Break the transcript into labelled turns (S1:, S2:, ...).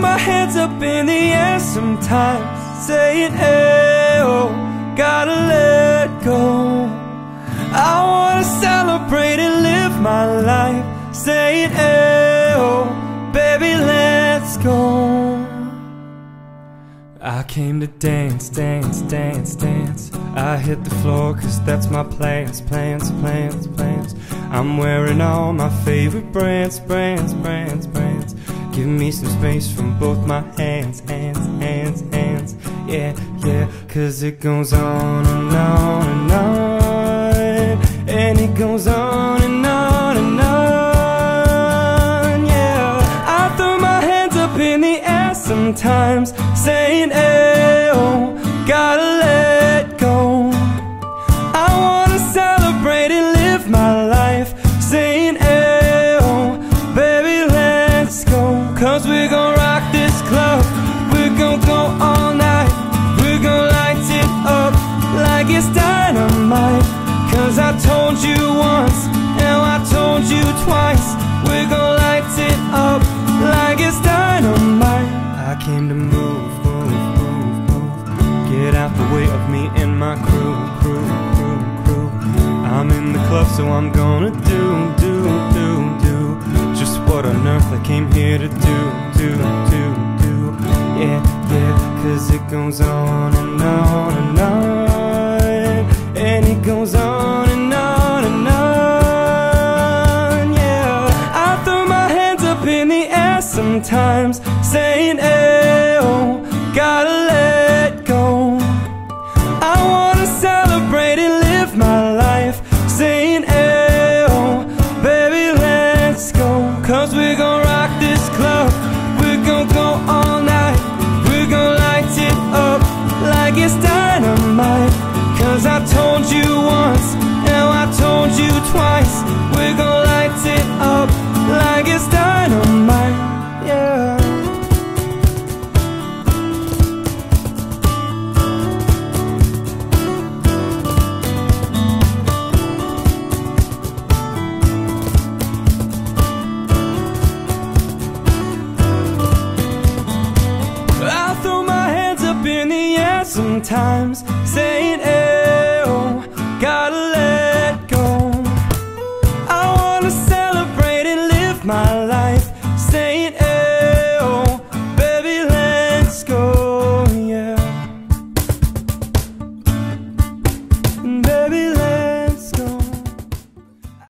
S1: My hands up in the air sometimes. Saying, hey, oh, gotta let go. I wanna celebrate and live my life. Saying, hey, oh, baby, let's go. I came to dance, dance, dance, dance. I hit the floor cause that's my plans, plans, plans, plans. I'm wearing all my favorite brands, brands, brands, brands Give me some space from both my hands, hands, hands, hands. Yeah, yeah, cause it goes on and on and on. And it goes on and on and on. Yeah, I throw my hands up in the air sometimes Saying, go all night. We're light it up like it's dynamite. Cause I told you once and I told you twice. We're light it up like it's dynamite. I came to move, move, move, move. Get out the way of me and my crew, crew, crew, crew. I'm in the club so I'm gonna do, do, do, do Just what on earth I came here to do, do, do, do. Yeah, cause it goes on and on and on. And it goes on and on and on Yeah, I throw my hands up in the air sometimes Saying, oh, gotta let go. I wanna celebrate and live my life Saying, oh, baby, let's go. Cause sometimes, saying,